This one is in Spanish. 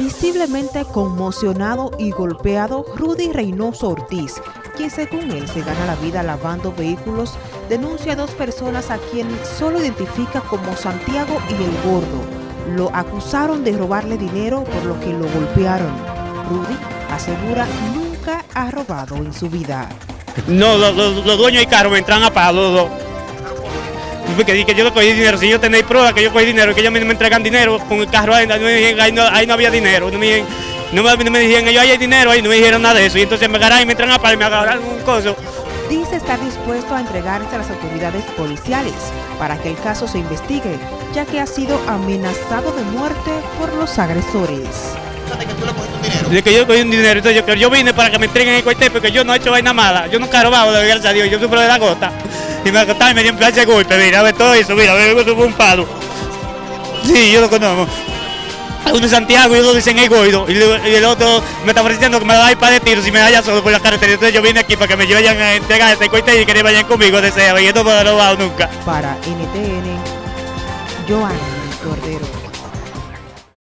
Visiblemente conmocionado y golpeado, Rudy Reynoso Ortiz, quien según él se gana la vida lavando vehículos, denuncia a dos personas a quien solo identifica como Santiago y el Gordo. Lo acusaron de robarle dinero por lo que lo golpearon. Rudy asegura nunca ha robado en su vida. No, los, dueños del carro me entran a pago, los dos. Porque que yo le cogí dinero, si yo tenéis pruebas que yo cogí dinero, que ellos me, me entregan dinero con el carro ahí, no me dijeron, ahí, no, ahí no había dinero, no me, dijeron- no me, no me dijeron, ellos ahí hay dinero, ahí no me dijeron nada de eso, y entonces me agarraron y me entran a pago y me agarraron un coso. Dice estar dispuesto a entregarse a las autoridades policiales para que el caso se investigue, ya que ha sido amenazado de muerte por los agresores. De que yo cogí un dinero, entonces yo, yo vine para que me entreguen el cuartel porque yo no he hecho vaina mala. Yo nunca he robado, de gracias a Dios. Yo sufro de la gota. Y me acostaron y me dio un de golpe. Mira, a ver todo eso, mira, a ver, eso fue un palo. Sí, yo lo conozco. Uno es Santiago y otro dicen el Goido. Y, y el otro me está ofreciendo que me va a ir para de tiro si me vaya solo por la carretera. Entonces yo vine aquí para que me vayan a entregar este cuartel y que vayan conmigo, deseo. Y yo no puedo robado nunca. Para NTN, Joanny Cordero.